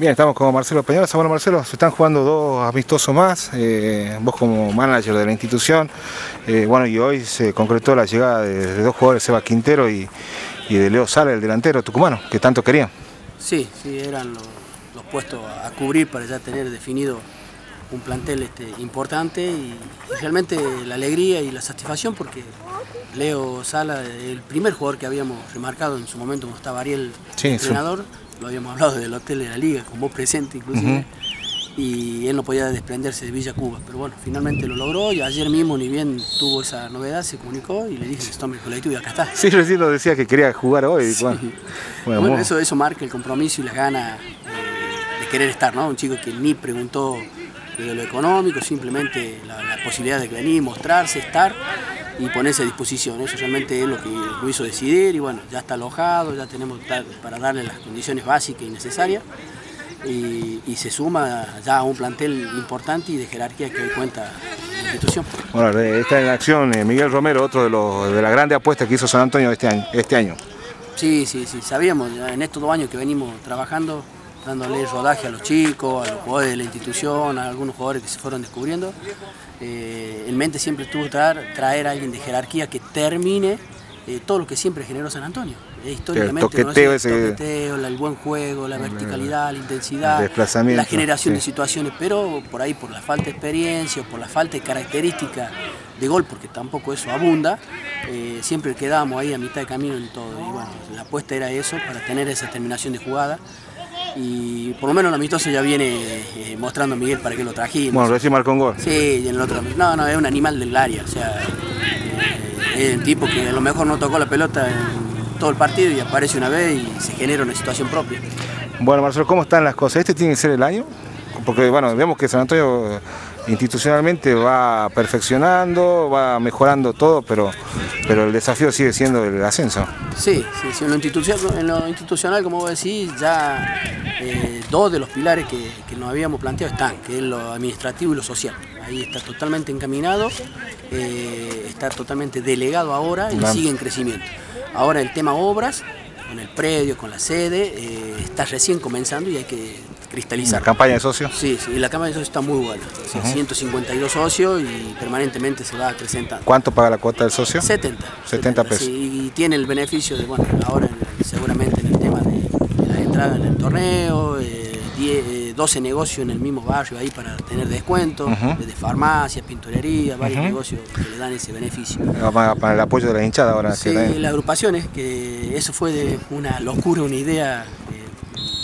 Bien, estamos con Marcelo Peñosa. Bueno, Marcelo, se están jugando dos amistosos más. eh, vos como manager de la institución. eh, bueno, y hoy se concretó la llegada de, de dos jugadores, Seba Quintero y, y de Leo Sala, el delantero tucumano, que tanto querían. Sí, sí, eran los, los puestos a cubrir para ya tener definido un plantel este, importante y, y realmente la alegría y la satisfacción porque Leo Sala, el primer jugador que habíamos remarcado en su momento cuando estaba Ariel, Sí, sí. entrenador, lo habíamos hablado del hotel de la liga, con vos presente inclusive, y él no podía desprenderse de Villa Cuba, pero bueno, finalmente lo logró y ayer mismo ni bien tuvo esa novedad, se comunicó y le dije, se tome el colectivo y acá está. Sí, recién lo decía que quería jugar hoy. Sí. Bueno, Bueno, bueno, muy- eso, eso marca el compromiso y las ganas eh, de querer estar, ¿no? Un chico que ni preguntó de lo económico, simplemente la, la posibilidad de venir, mostrarse, estar y ponerse a disposición. Eso realmente es lo que lo hizo decidir y bueno, ya está alojado, ya tenemos para darle las condiciones básicas y necesarias y, y se suma ya a un plantel importante y de jerarquía que hoy cuenta la institución. Bueno, está en acción eh, Miguel Romero, otro de, los, de la grande apuesta que hizo San Antonio este año. Este año. Sí, sí, sí, sabíamos en estos dos años que venimos trabajando, dándole rodaje a los chicos, a los jugadores de la institución, a algunos jugadores que se fueron descubriendo. eh, en mente siempre estuvo traer, traer a alguien de jerarquía que termine eh, todo lo que siempre generó San Antonio. Eh, históricamente, toqueteo ¿no? ese- el, toqueteo, el buen juego, la verticalidad, la intensidad, la generación de situaciones, pero por ahí por la falta de experiencia, por la falta de característica de gol, porque tampoco eso abunda, eh, siempre quedábamos ahí a mitad de camino en todo. Y bueno, la apuesta era eso, para tener esa terminación de jugada. Y por lo menos el amistoso ya viene eh, mostrando a Miguel para qué lo trajimos. Bueno, recién marcó un gol. Sí, y en el otro. No, no, es un animal del área. O sea, eh, es un tipo que a lo mejor no tocó la pelota en todo el partido y aparece una vez y se genera una situación propia. Bueno, Marcelo, ¿cómo están las cosas? ¿Este tiene que ser el año? Porque, bueno, vemos que San Antonio institucionalmente va perfeccionando, va mejorando todo, pero, pero el desafío sigue siendo el ascenso. Sí, sí, sí, en, lo institucional, en lo institucional, como vos decís, ya eh, dos de los pilares que, que nos habíamos planteado están, que es lo administrativo y lo social. Ahí está totalmente encaminado, eh, está totalmente delegado ahora y Claro. sigue en crecimiento. Ahora el tema obras, con el predio, con la sede, eh, está recién comenzando y hay que La cristalizar. campaña de socios. Sí, sí, la Cámara de Socios está muy buena. O sea, 152 socios y permanentemente se va acrecentando. ¿Cuánto paga la cuota del socio? 70. 70 pesos. sí, y tiene el beneficio de, bueno, ahora en- seguramente en el tema de, de la entrada en el torneo, eh, 10, eh, 12 negocios en el mismo barrio ahí para tener descuento, desde farmacias, pintorería, varios negocios que le dan ese beneficio. Para, para el apoyo de la hinchada ahora. Sí, que las agrupaciones, que eso fue de una locura, una idea eh,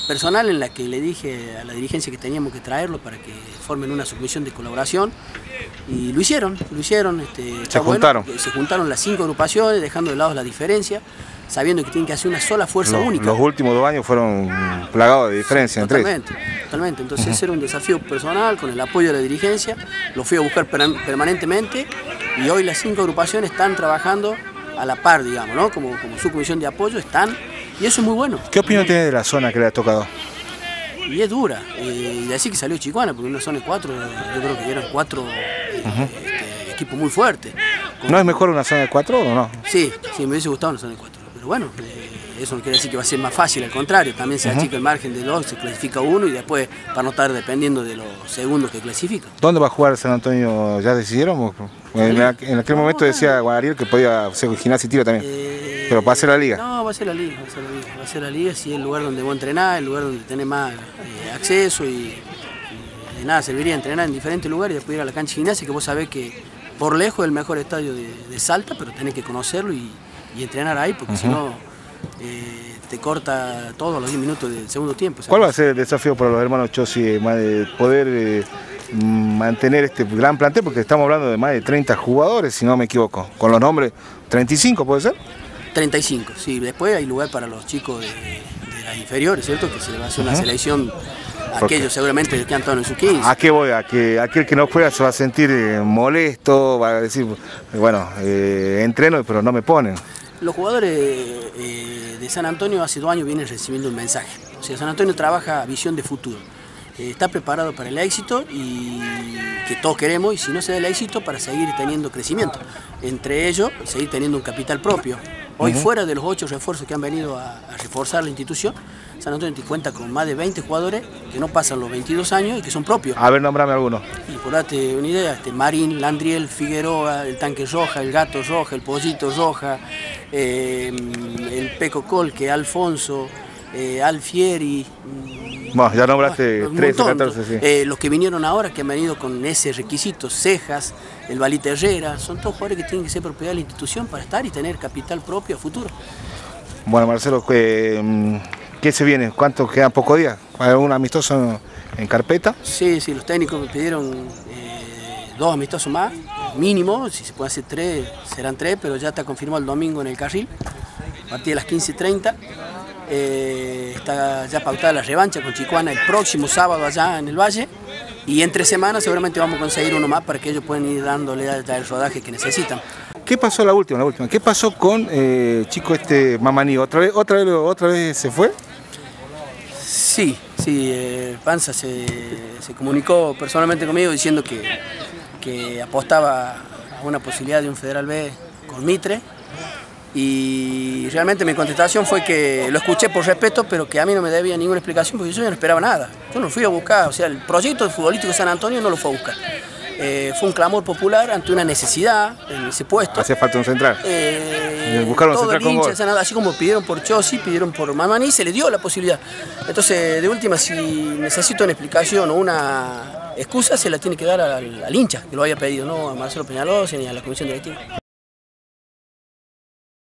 personal en la que le dije a la dirigencia que teníamos que traerlo para que formen una submisión de colaboración y lo hicieron, lo hicieron. Este, bueno, juntaron. se juntaron las cinco agrupaciones, dejando de lado la diferencia, sabiendo que tienen que hacer una sola fuerza Los, única. los últimos dos años fueron plagados de diferencia entre ellos. Totalmente, totalmente. Entonces ese era un desafío personal con el apoyo de la dirigencia. Lo fui a buscar permanentemente y hoy las cinco agrupaciones están trabajando a la par, digamos, ¿no? Como, como su comisión de apoyo están y eso es muy bueno. ¿Qué opinión tiene de la zona que le ha tocado? Y es dura. Eh, y de así que salió Chicuana, porque una zona de cuatro, yo creo que eran cuatro eh, este, equipos muy fuertes. Con- ¿No es mejor una zona de cuatro o no? Sí, sí, me hubiese gustado una zona de cuatro. Pero bueno, eh, eso no quiere decir que va a ser más fácil, al contrario, también se achica el margen de dos, se clasifica uno y después para no estar dependiendo de los segundos que clasifican. ¿Dónde va a jugar San Antonio? ¿Ya decidieron? En, aqu- en aquel momento decía Guadariel que podía ser gimnasia y tiro también. Eh, Pero va a ser la liga. No, va a ser la liga, va a ser la liga. Va a ser la liga si es el lugar donde voy a entrenar, el lugar donde tenés más eh, acceso y, y de nada serviría entrenar en diferentes lugares y después ir a la cancha de gimnasia que vos sabés que por lejos es el mejor estadio de, de Salta, pero tenés que conocerlo y, y entrenar ahí porque si no eh, te corta todos los 10 minutos del segundo tiempo. ¿sabes? ¿Cuál va a ser el desafío para los hermanos Chossi eh, poder eh, mantener este gran plantel? Porque estamos hablando de más de 30 jugadores, si no me equivoco. Con los nombres, 35 puede ser. 35, sí. Después hay lugar para los chicos de, de las inferiores, ¿cierto? Que se le va a hacer una selección, aquellos seguramente que han estado en su 15. ¿A qué voy? A que aquel que no juega se va a sentir molesto, va a decir, bueno, eh, entreno pero no me ponen. Los jugadores eh, de San Antonio hace dos años vienen recibiendo un mensaje. O sea, San Antonio trabaja visión de futuro. Eh, está preparado para el éxito y que todos queremos, y si no se da el éxito, para seguir teniendo crecimiento. Entre ellos, seguir teniendo un capital propio. Hoy fuera de los ocho refuerzos que han venido a, reforzar la institución, San Antonio cuenta con más de 20 jugadores que no pasan los 22 años y que son propios. A ver, nombrame algunos. Y por darte una idea, este, Marín, Landriel, Figueroa, el Tanque Roja, el Gato Roja, el Pollito Roja, eh, el Peco Colque, Alfonso, eh, Alfieri, bueno, ya nombraste 13, 14, sí. Eh, los que vinieron ahora, que han venido con ese requisito, Cejas, el Valita Herrera, son todos jugadores que tienen que ser propiedad de la institución para estar y tener capital propio a futuro. Bueno, Marcelo, ¿qué, se viene? ¿Cuánto quedan? ¿Poco días? ¿Algún amistoso en carpeta? Sí, sí, los técnicos me pidieron eh, dos amistosos más, mínimo, si se puede hacer tres, serán tres, pero ya está confirmado el domingo en el carril, a partir de las 15.30. Eh, está ya pautada la revancha con Chicuana el próximo sábado allá en el Valle. Y entre semanas seguramente vamos a conseguir uno más para que ellos puedan ir dándole el rodaje que necesitan. ¿Qué pasó la última, la última? ¿Qué pasó con eh, chico este Mamaní? ¿Otra vez, otra vez, otra vez se fue? Sí, sí, eh, Panza se, comunicó personalmente conmigo diciendo que, que apostaba a una posibilidad de un Federal B con Mitre y realmente mi contestación fue que lo escuché por respeto, pero que a mí no me debía ninguna explicación porque yo no esperaba nada. Yo no fui a buscar, o sea, el proyecto futbolístico de San Antonio no lo fue a buscar. Eh, fue un clamor popular ante una necesidad en ese puesto. Hacía falta un central. Eh, Buscaron un central con Así como pidieron por Chossi, pidieron por Mamani, se le dio la posibilidad. Entonces, de última, si necesito una explicación o una excusa, se la tiene que dar al, al hincha que lo haya pedido, no a Marcelo Peñalosa ni a la comisión directiva.